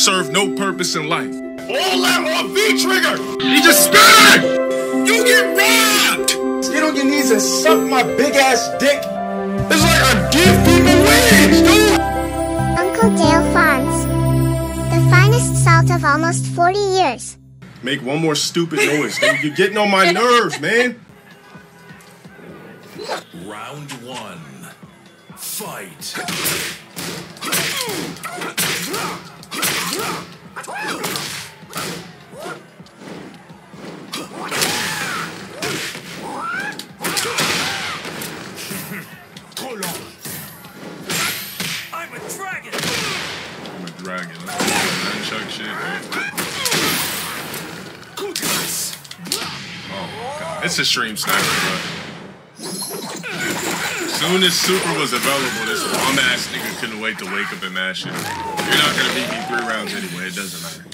serve no purpose in life. All that on V trigger. He just spit You get robbed. Get on your knees and suck my big ass dick. It's like I give people wings, dude. Uncle Dale Farms. The finest salt of almost 40 years. Make one more stupid noise, dude. You're getting on my nerves, man. Round one. Fight. I'm a dragon. I'm a dragon. Let's do that nunchuck shit. Oh, God. It's a stream sniper, bro. As soon as Super was available, this bum ass nigga couldn't wait to wake up and mash shit. You're not gonna beat me three rounds anyway. It doesn't matter.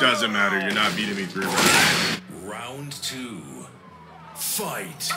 Doesn't matter. You're not beating me three rounds. Round two. Fight.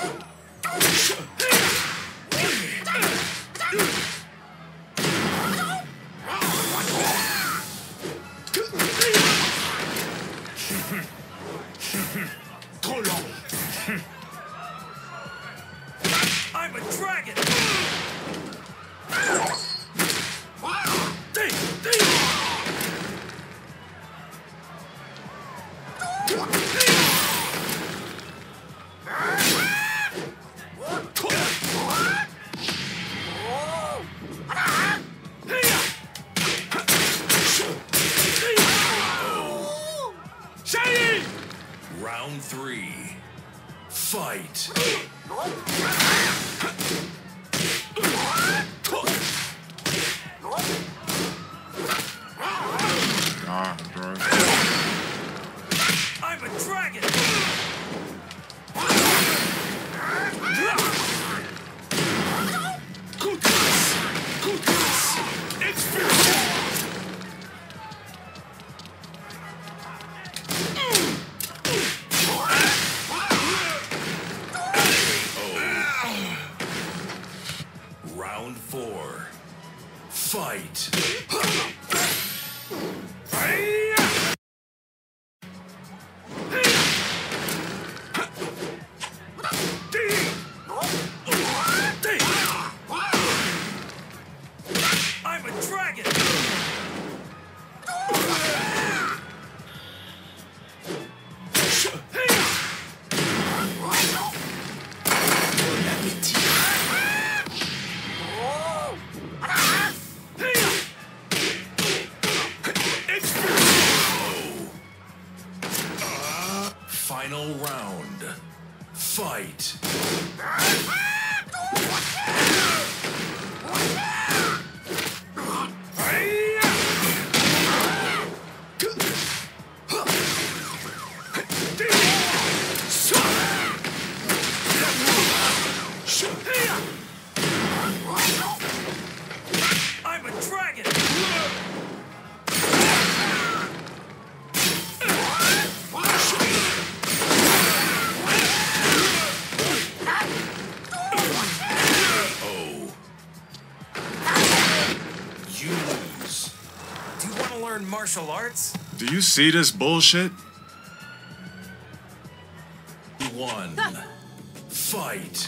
Round four. Fight. learn martial arts? Do you see this bullshit? One. Fight.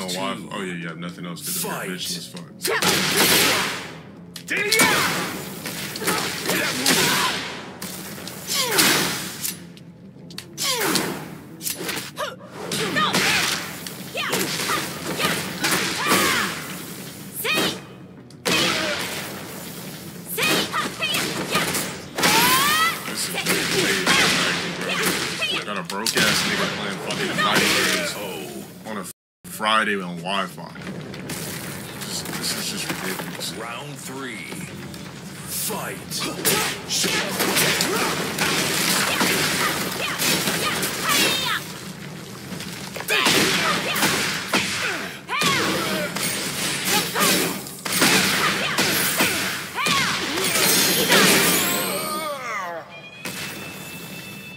On Wi-Fi. Oh yeah, you have nothing else to do. You're Fight. bitching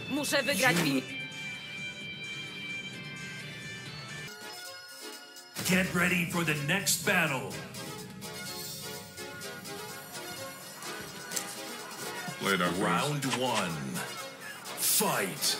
Muszę wygrać win... Get ready for the next battle! Round one. Fight.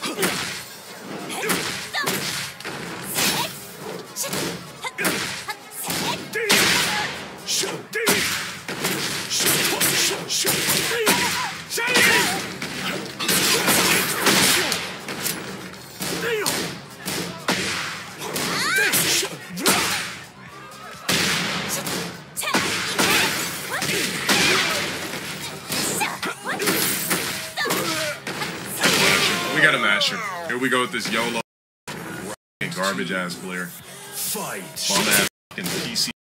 YOLO garbage ass player. Fight. Fucking PC.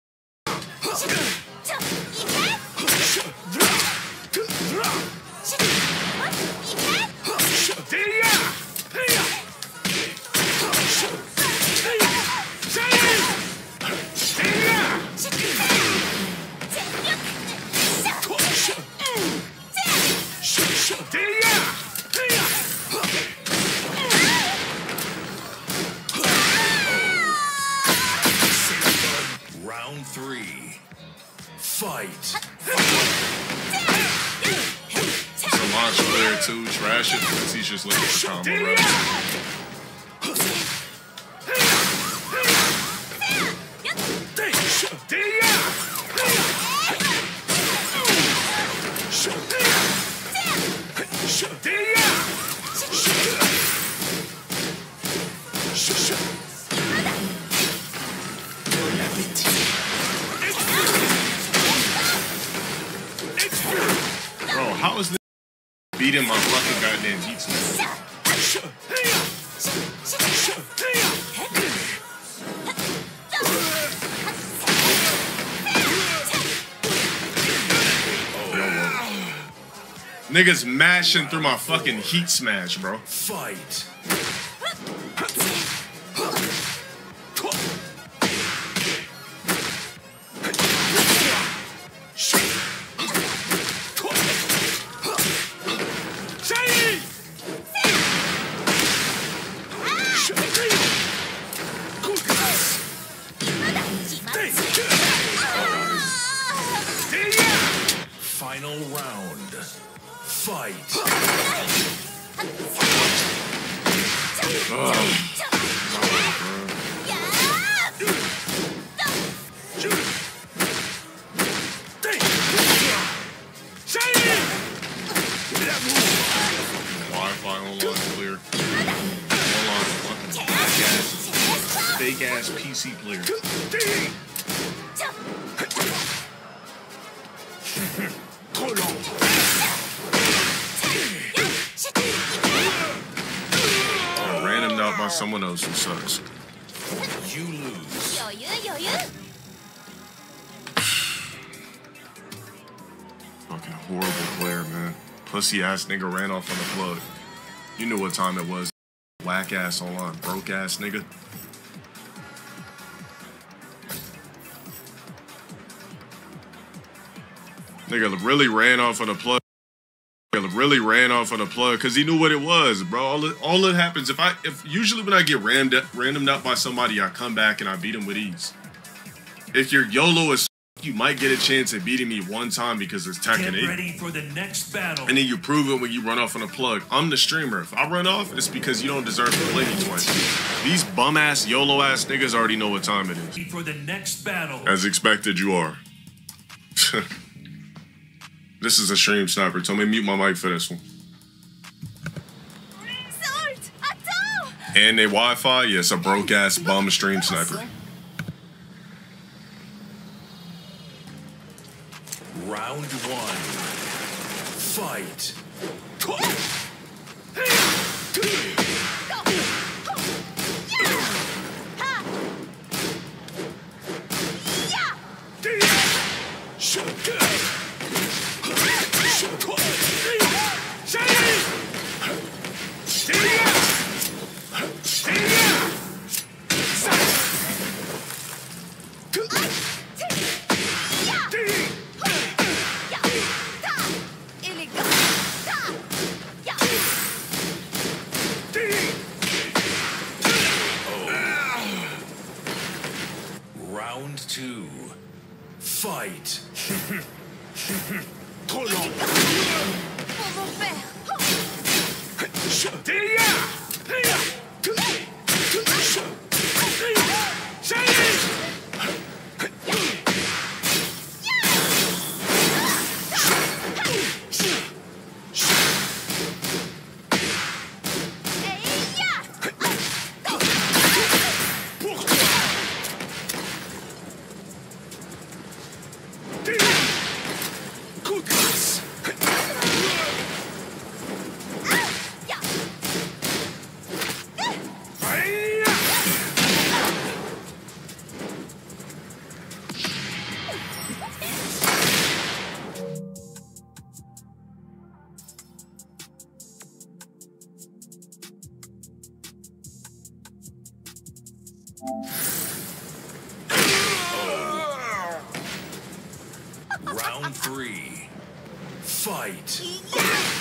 Niggas mashing through my fucking heat smash, bro. Fight. Fucking horrible player, man. Pussy ass nigga ran off on the plug. You knew what time it was. Whack ass online, broke ass nigga. Nigga really ran off on the plug. Nigga really ran off on the plug because he knew what it was, bro. All it, all it happens if I if usually when I get rammed randomed out by somebody, I come back and I beat him with ease. If you're YOLO as you might get a chance at beating me one time because it's Tekken Get 8. ready for the next battle. And then you prove it when you run off on a plug. I'm the streamer. If I run off, it's because you don't deserve to play me twice. These bum ass, YOLO ass niggas already know what time it is. For the next battle. As expected, you are. this is a stream sniper. Tell me mute my mic for this one. Salt! Attends! And they Wi Fi? Yes, a broke ass bum stream sniper. Round one. Fight. Shoot! Round three. Fight.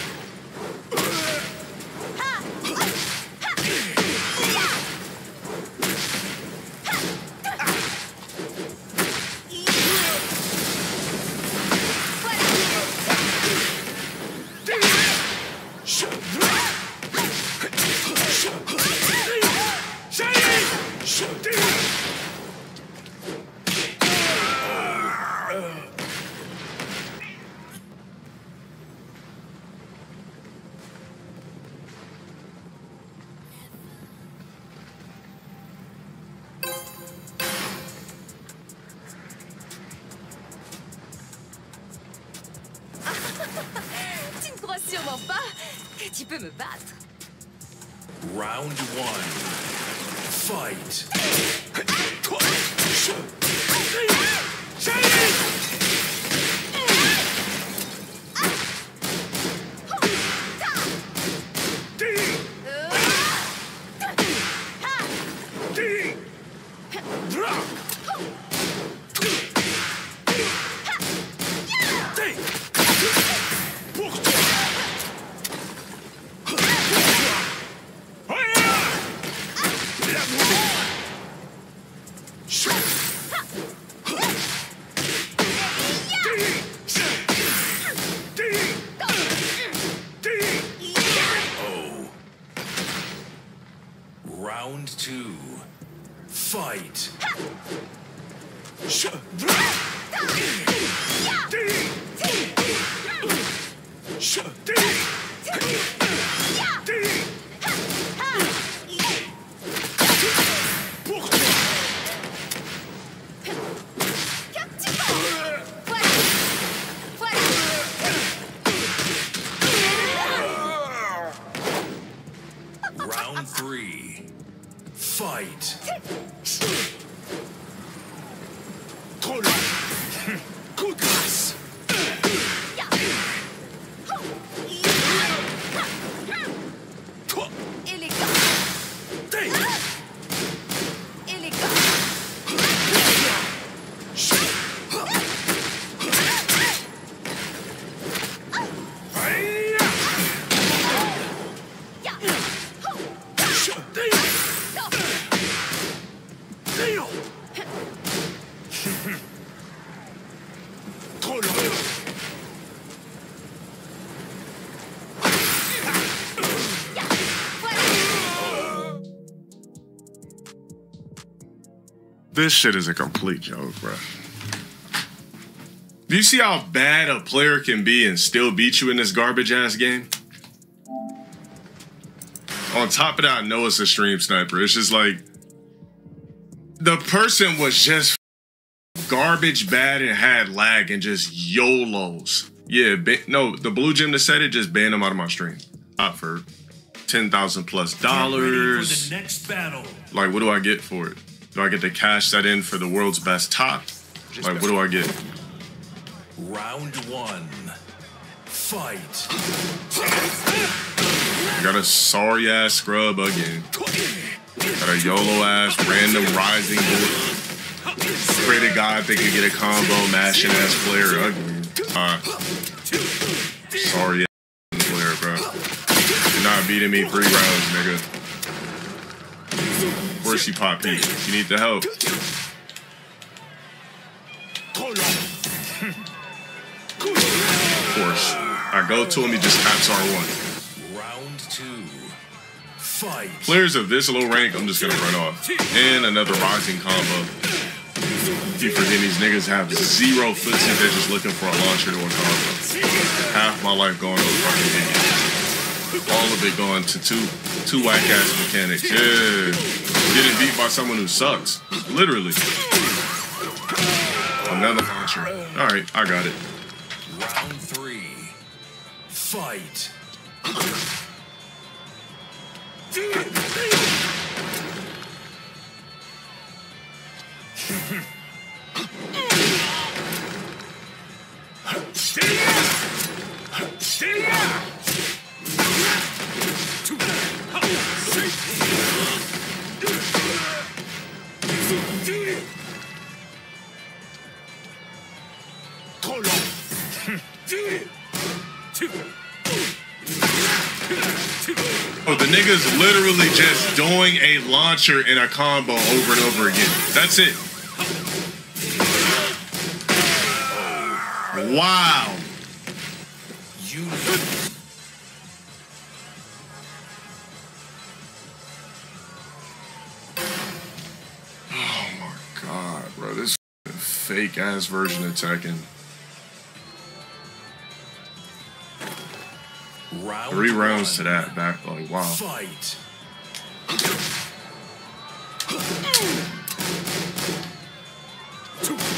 This shit is a complete joke, bro. Do you see how bad a player can be and still beat you in this garbage ass game? On top of that, I know it's a stream sniper. It's just like the person was just garbage bad and had lag and just YOLOs. Yeah, no, the blue gym that said it just banned him out of my stream. Out for ten thousand plus dollars. For the next battle. Like, what do I get for it? Do I get to cash that in for the world's best top? Like, what do I get? Round one. Fight. Got a sorry ass scrub again. Got a YOLO ass random rising bull. Pray to God they could get a combo mashing ass player again. Uh, sorry ass player, bro. You're not beating me three rounds, nigga she popped you. She need the help. of course. I go to him, he just taps R1. Round two. Fight. Players of this low rank, I'm just gonna run off. And another rising combo. You forget these niggas have zero footsie, they're just looking for a launcher to a combo. Half my life going on fucking videos. All of it going to two two whack ass mechanics. Yeah. Getting beat by someone who sucks. Literally. Another launcher. Alright, I got it. Round three. Fight. nigga's literally just doing a launcher in a combo over and over again. That's it. Wow. You Oh my god, bro. This fake ass version of Tekken. Three rounds to that back. Like, wow. Fight.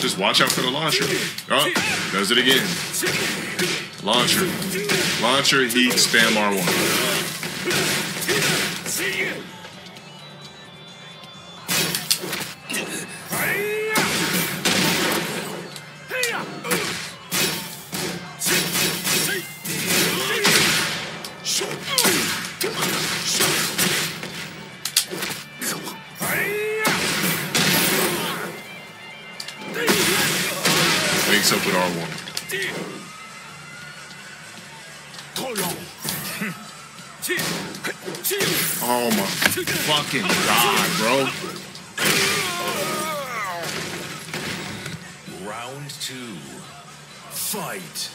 Just watch out for the launcher. Oh, does it again. Launcher. Launcher, heat, spam R1. Fucking god, bro. Round two. Fight.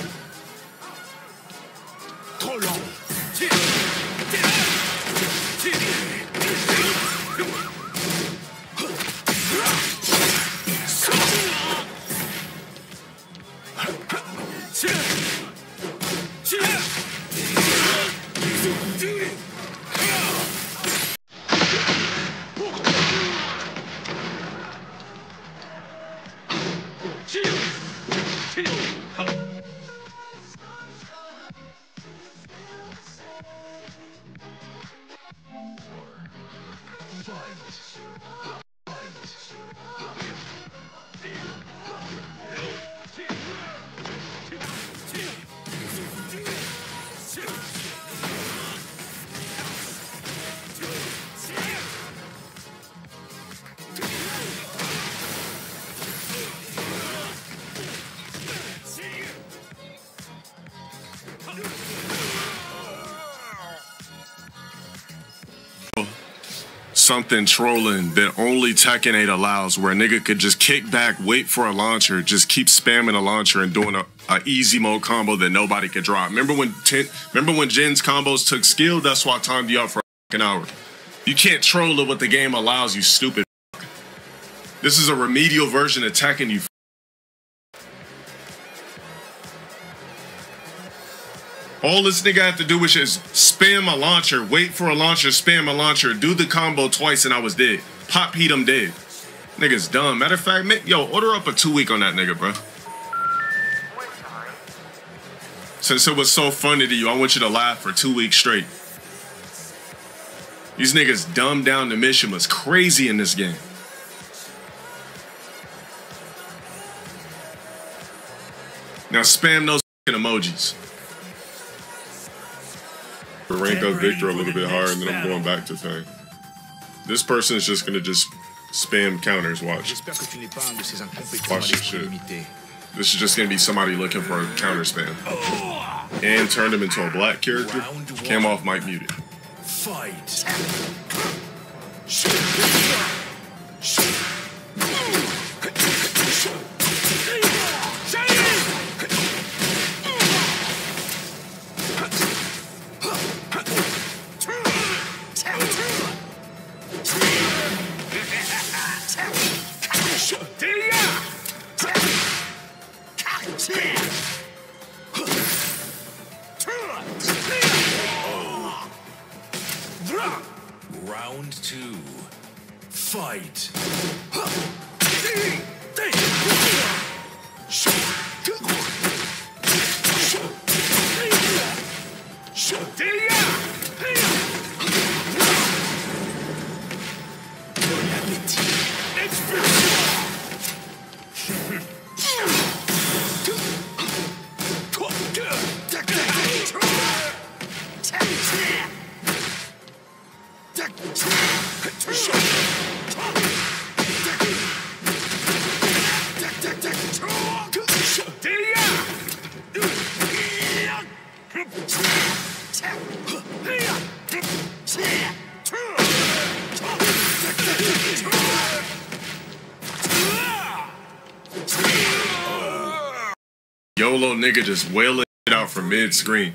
Something trolling that only Tekken 8 allows, where a nigga could just kick back, wait for a launcher, just keep spamming a launcher and doing a, a easy mode combo that nobody could drop. Remember when ten, remember when Jin's combos took skill? That's why I timed you out for an hour. You can't troll it what the game allows, you stupid. This is a remedial version of Tekken, you All this nigga had to do was just spam a launcher, wait for a launcher, spam a launcher, do the combo twice, and I was dead. Pop heat, I'm dead. Nigga's dumb. Matter of fact, yo, order up a two week on that nigga, bro. Since it was so funny to you, I want you to laugh for two weeks straight. These niggas dumbed down the mission was crazy in this game. Now spam those emojis. Rank up Victor a little bit higher, and then I'm going back to thing. This person is just gonna just spam counters. Watch. J'espère que tu n'es pas un de ces incompétents Watch this shit. This is just gonna be somebody looking for a counter spam. And turned him into a black character. Came off mic muted. Fight. YOLO nigga just wailing it out from mid screen.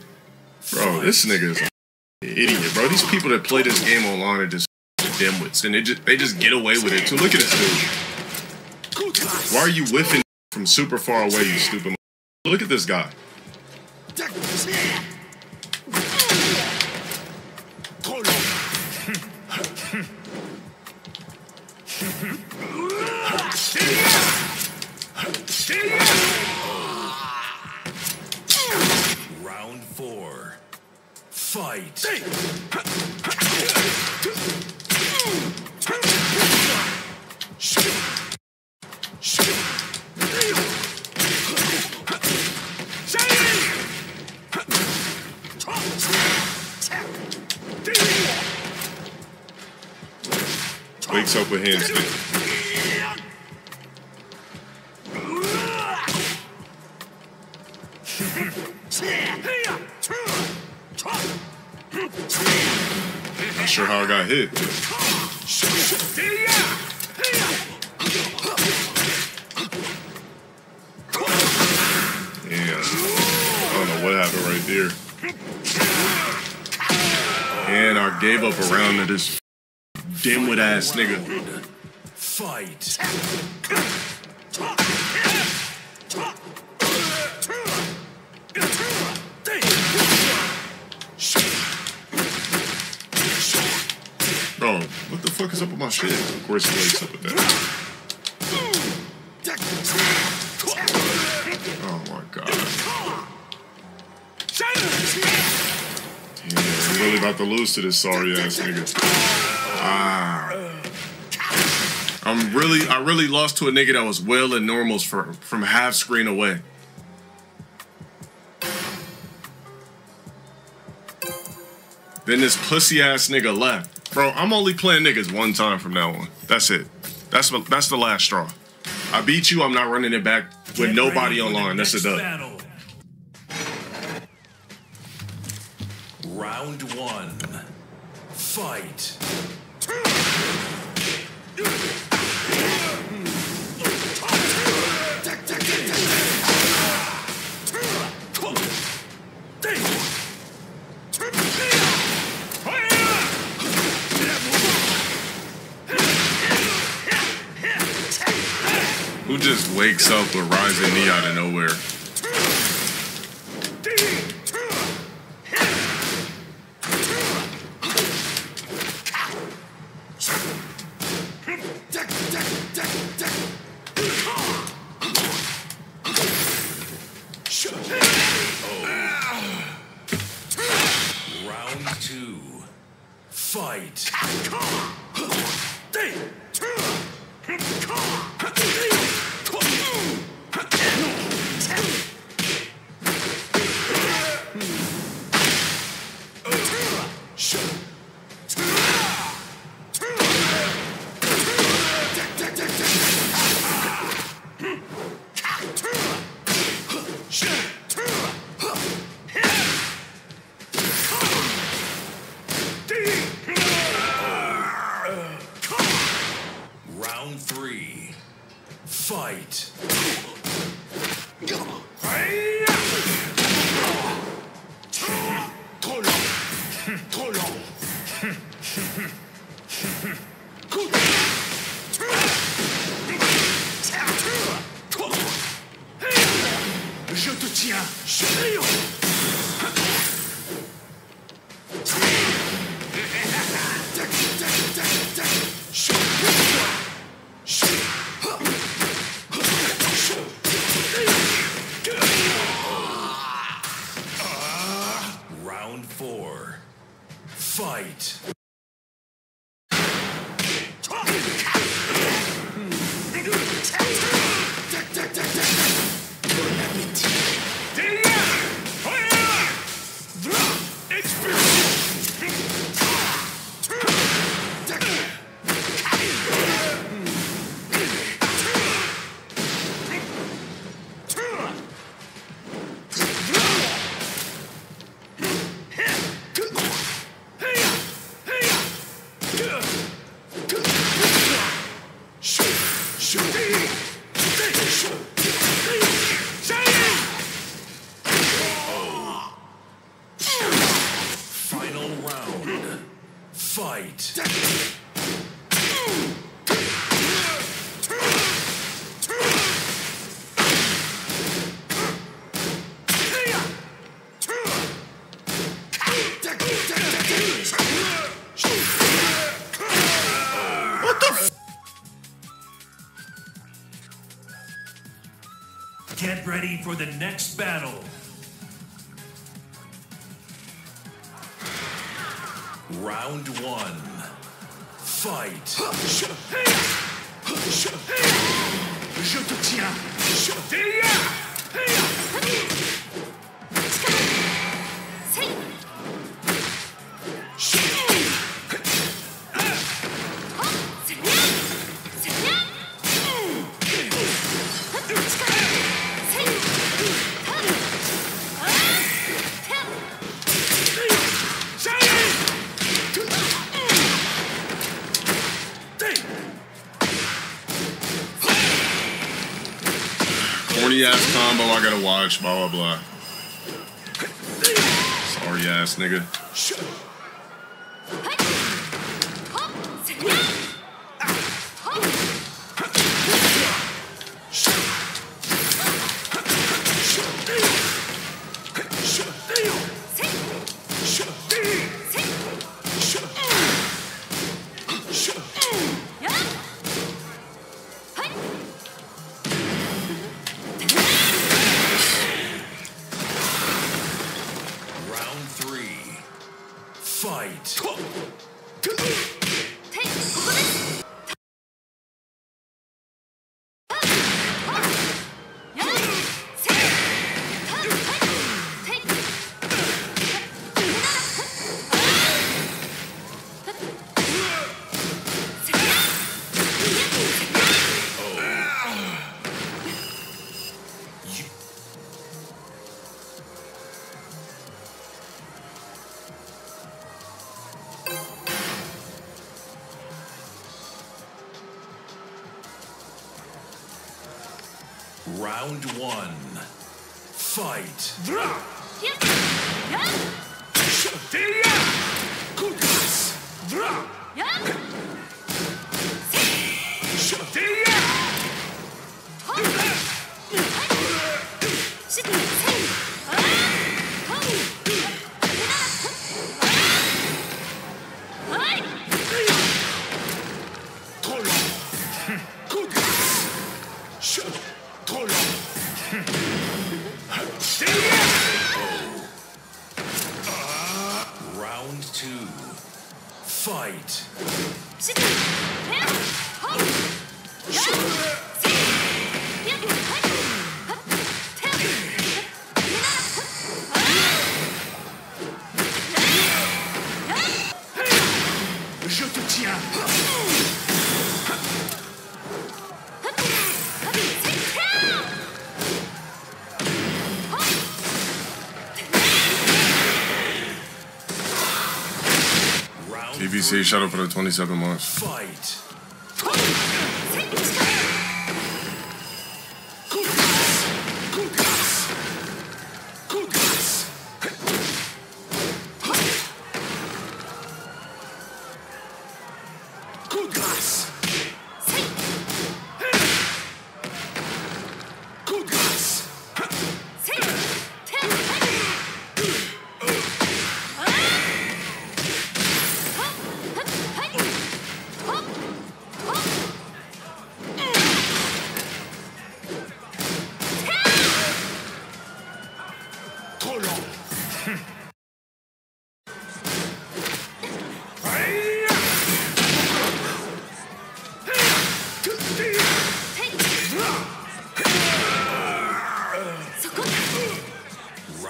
Bro, this nigga is idiot, bro. These people that play this game online are just dimwits, and they just they just get away with it too. Look at this dude. Why are you whiffing from super far away, you stupid? Look at this guy. Round four. Fight. Wakes up with handstand. Sure how I got hit. Yeah. I don't know what happened right there. And I gave up a round to this dimwit ass nigga. Fight. Fuck is up with my shit? Of course he wakes up with that. Oh my god. Yeah, I'm really about to lose to this sorry ass nigga. Ah. I'm really, I really lost to a nigga that was well in normals for, from half screen away. Then this pussy ass nigga left. Bro, I'm only playing niggas one time from now on. That's it. That's that's the last straw. I beat you, I'm not running it back with Get nobody ready for the online. That's a dub. battle. Round one. Fight. Wakes up with rising knee out of nowhere? Shoot! It's combo I gotta watch, blah, blah, blah. Sorry ass nigga. TBC, shout out for the 27 months. fight.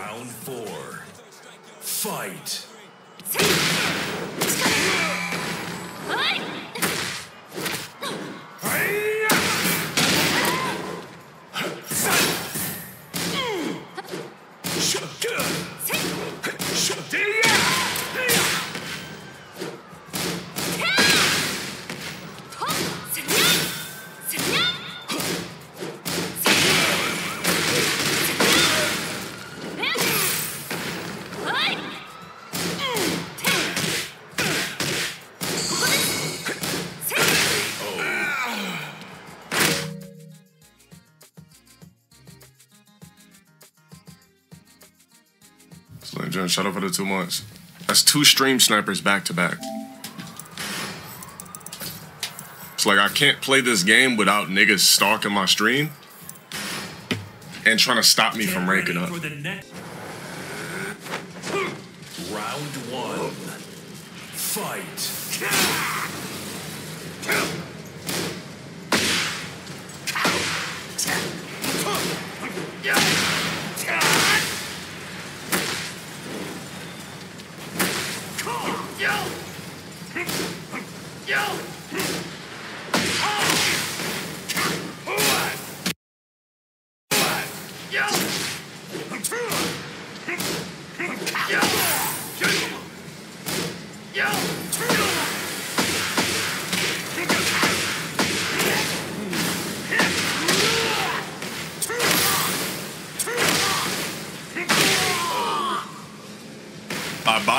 Round four. Fight. Slim Jim, shout out for the two months. That's two stream snipers back to back. It's like I can't play this game without niggas stalking my stream and trying to stop me from ranking up. For the next. Round one. Fight.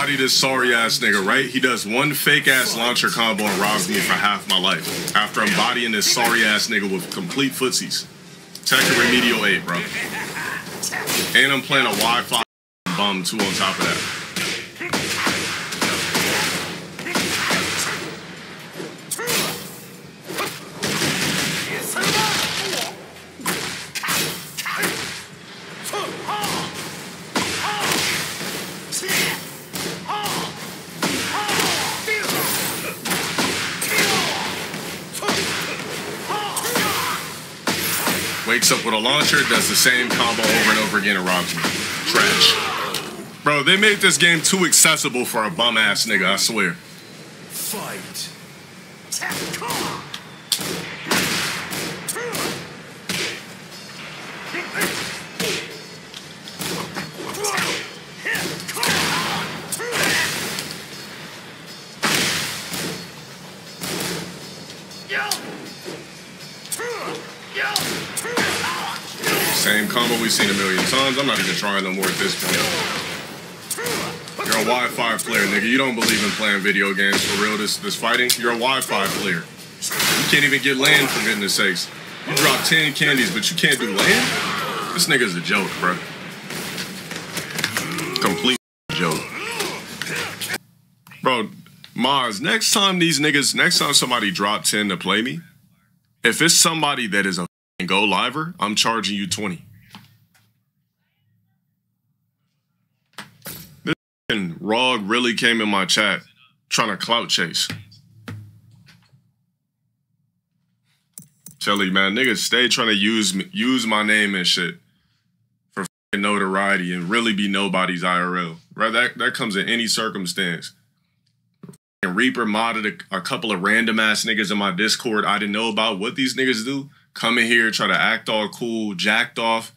Body this sorry ass nigga, right? He does one fake ass launcher combo and robs me for half my life. After I'm bodying this sorry ass nigga with complete footsies. Tekken Remedial 8, bro. And I'm playing a Wi Fi bum too on top of that. Up with a launcher, does the same combo over and over again, and robs me. Trash. Bro, they made this game too accessible for a bum ass nigga, I swear. Fight. Same combo we've seen a million times. I'm not even trying no more at this point. You're a Wi-Fi player, nigga. You don't believe in playing video games for real. This this fighting. You're a Wi-Fi player. You can't even get land for goodness sakes. You drop ten candies, but you can't do land. This nigga's a joke, bro. Complete joke, bro. Maz, next time these niggas, next time somebody drop ten to play me, if it's somebody that is a f***ing go liver, I'm charging you 20. This Rog really came in my chat trying to clout chase. Tell you, man, niggas stay trying to use me, use my name and shit for notoriety and really be nobody's IRL. Right? That that comes in any circumstance. And Reaper modded a, a couple of random ass niggas in my Discord. I didn't know about what these niggas do. Come in here, try to act all cool, jacked off,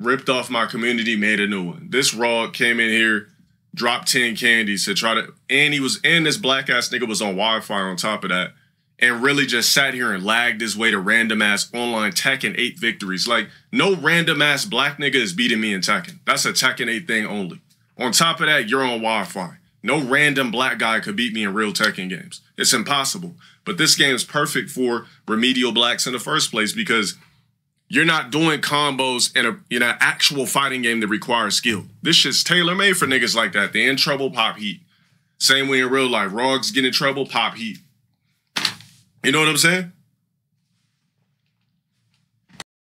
ripped off my community, made a new one. This raw came in here, dropped 10 candies to try to, and he was, and this black ass nigga was on Wi-Fi on top of that, and really just sat here and lagged his way to random ass online Tekken 8 victories. Like, no random ass black nigga is beating me in Tekken. That's a Tekken 8 thing only. On top of that, you're on Wi-Fi. No random black guy could beat me in real Tekken games. It's impossible. But this game is perfect for remedial blacks in the first place because you're not doing combos in a in an actual fighting game that requires skill. This shit's tailor made for niggas like that. They in trouble, pop heat. Same way in real life. Rogs get in trouble, pop heat. You know what I'm saying?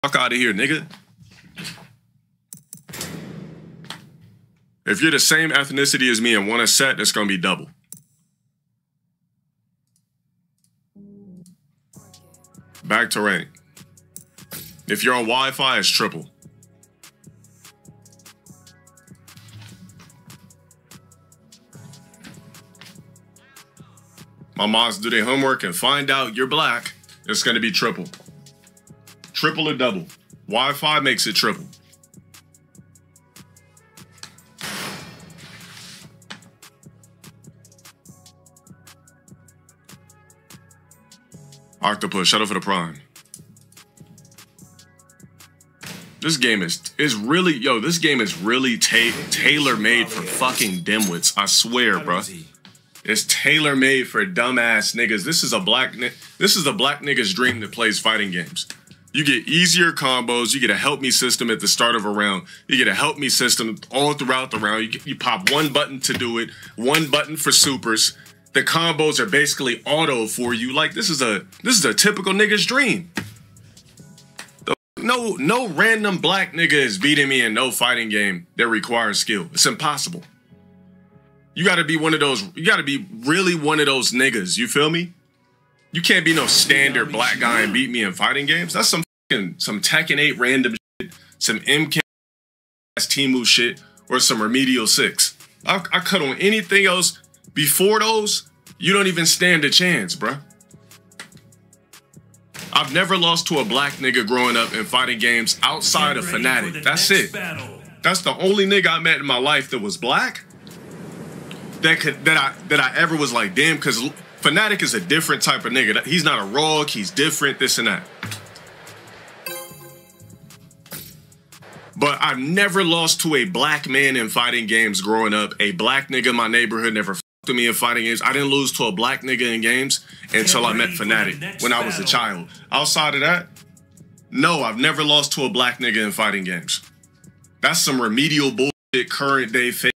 Fuck out of here, nigga. If you're the same ethnicity as me and want a set, it's gonna be double. Back to rank. If you're on Wi-Fi, it's triple. My mods do their homework and find out you're black, it's gonna be triple. Triple or double. Wi-Fi makes it triple. Octopus, shut up for the prime. This game is is really yo. This game is really ta- tailor made for fucking dimwits. I swear, bro. It's tailor made for dumbass niggas. This is a black this is a black nigga's dream that plays fighting games. You get easier combos. You get a help me system at the start of a round. You get a help me system all throughout the round. You, get, you pop one button to do it, one button for supers. The combos are basically auto for you. Like this is a this is a typical nigga's dream. No no random black nigga is beating me in no fighting game that requires skill. It's impossible. You got to be one of those. You got to be really one of those niggas. You feel me? You can't be no standard black guy and beat me in fighting games. That's some fucking some Tekken 8 random shit, some MK Temu shit, or some Remedial 6. I, I cut on anything else before those, you don't even stand a chance, bruh. I've never lost to a black nigga growing up in fighting games outside of Fnatic. That's it. Battle. That's the only nigga I met in my life that was black. That could that I that I ever was like, damn, because Fnatic is a different type of nigga. He's not a rog, he's different, this and that. But I've never lost to a black man in fighting games growing up. A black nigga in my neighborhood never me in fighting games. I didn't lose to a black nigga in games until I met Fnatic when I was a child. Outside of that, no, I've never lost to a black nigga in fighting games. That's some remedial bullshit current day fake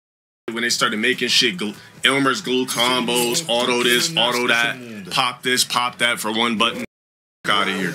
when they started making shit gl- Elmer's glue combos, auto this, auto that, pop this, pop that for one button. Out of here.